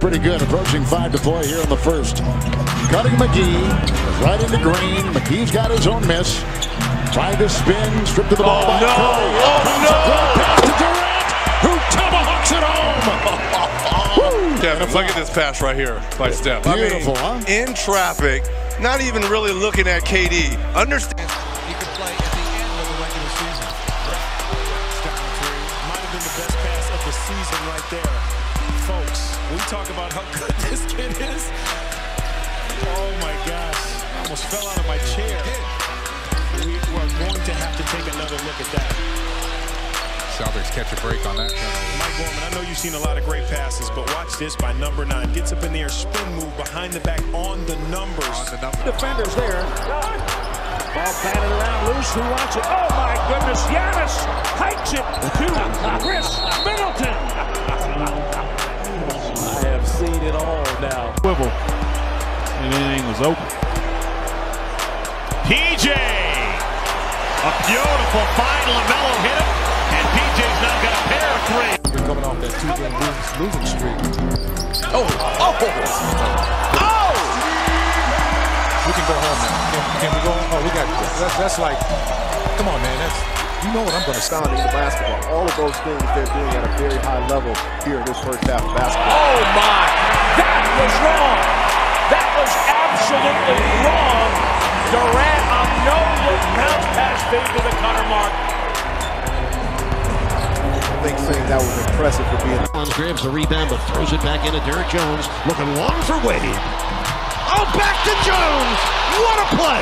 pretty good, approaching five to play here in the first. Cutting McGee, right into Green. McGee's got his own miss. Tried to spin, stripped to the ball Oh, by no. Curry. Oh, no. pass to Durant, who tomahawks it home. Steph, look at this pass right here by Steph. Beautiful, I mean, huh? in traffic, not even really looking at KD. Understand. We talk about how good this kid is. Oh my gosh. I almost fell out of my chair. We are going to have to take another look at that. Celtics catch a break on that. Mike Gorman, I know you've seen a lot of great passes, but watch this by number nine. Gets up in the air, spin move behind the back on the numbers. On the number. defenders there. Ball batted around loose. Who wants it? Oh my goodness! Giannis hikes it to Khris Middleton. It all now. swivel, and anything was open. PJ, a beautiful fine Lamelo hit him, and PJ's now got a pair of three. We're coming off that two-game losing, losing streak. Oh, oh, oh! We can go home now. Can, can we go? Oh, we got that's, that's like, come on, man. That's you know what I'm going to stop. astounding the basketball. All of those things they're doing at a very high level here in this first half of basketball. Oh my! That was wrong. That was absolutely wrong. Durant on no look bounce pass fade to the cutter mark. I think saying that was impressive for being Bonds grabs the rebound but throws it back into Derrick Jones. Looking long for Wade. Oh, back to Jones. What a play.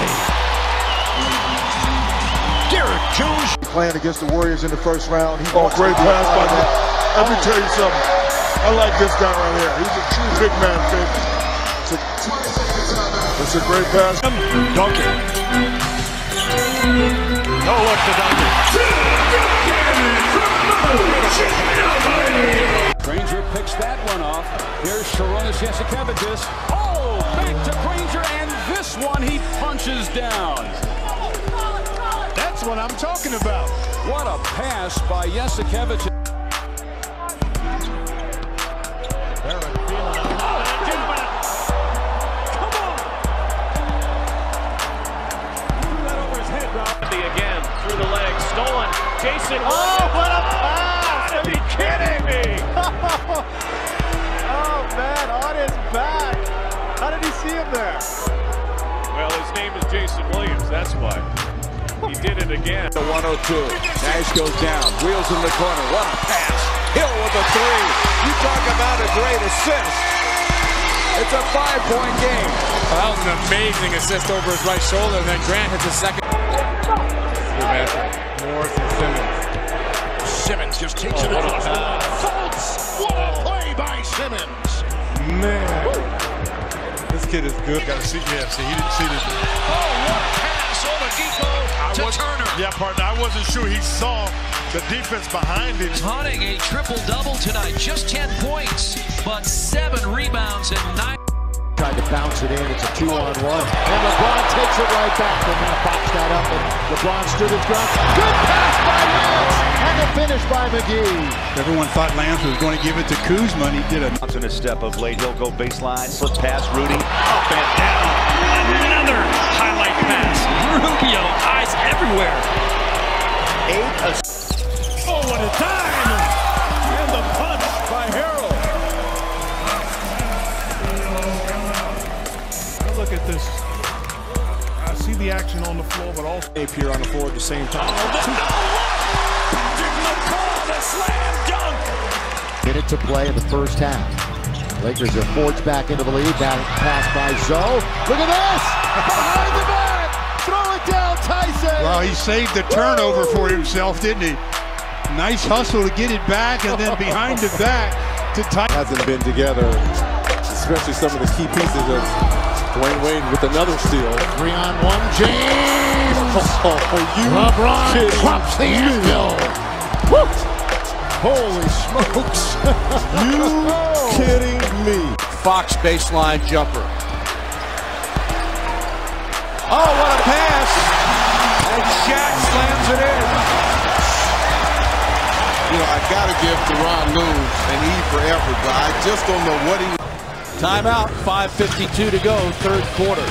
Derrick Jones. playing against the Warriors in the first round. He Oh, wants great to be a pass by of Nick. that. Let me tell you something. I like this guy right here. He's a true big man, baby. It's a, it's a great pass. Duncan. No look to Duncan. Granger picks that one off. Here's Sarunas Jasikevicius. Oh, back to Granger, and this one he punches down. That's what I'm talking about. What a pass by Jasikevicius. Oh, what a pass! Are you kidding me? Oh man, on his back. How did he see him there? Well, his name is Jason Williams. That's why. He did it again. The 102. Nash goes down. Wheels in the corner. What a pass. Hill with a three. You talk about a great assist. It's a five-point game. That was an amazing assist over his right shoulder, and then Grant hits a second. Good matchup. Morris and Simmons. Simmons just takes it across the line. Fultz. What a play by Simmons. Man. This kid is good. Got to see, yeah, see, he didn't see this. Oh, what a pass. Oladipo to Turner. Yeah, partner, I wasn't sure he saw the defense behind him. Hunting a triple-double tonight. Just 10 points, but seven rebounds and nine. Tried to bounce it in. It's a two-on-one. And LeBron takes it right back. They're going to box that up. And LeBron stood his ground. Good pass by Lance. And the finish by McGee. Everyone thought Lance was going to give it to Kuzma, and he did a Johnson a step of late. He'll go baseline. Slip pass. Rudy. Up and down. Another highlight pass. Rubio, eyes everywhere. Eight assists. oh, what a time! Action on the floor, but also Napier on the floor at the same time. Minute to play in the first half. Lakers have forged back into the lead. That pass by Zoe. Look at this! Behind the back! Throw it down, Tyson! Well, he saved the turnover for himself, didn't he? Nice hustle to get it back, and then behind the back to tie. Hasn't been together, especially some of the key pieces of Dwyane Wade with another steal. Three on one, James. Oh, you LeBron kidding drops the me? anvil. Woo! Holy smokes. You kidding me? Fox baseline jumper. Oh, what a pass! And Shaq slams it in. You know, I got to give Deron Lewis an E for effort, but I just don't know what he Timeout, 5.52 to go, third quarter.